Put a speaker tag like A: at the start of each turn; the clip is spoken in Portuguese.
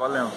A: Valeu.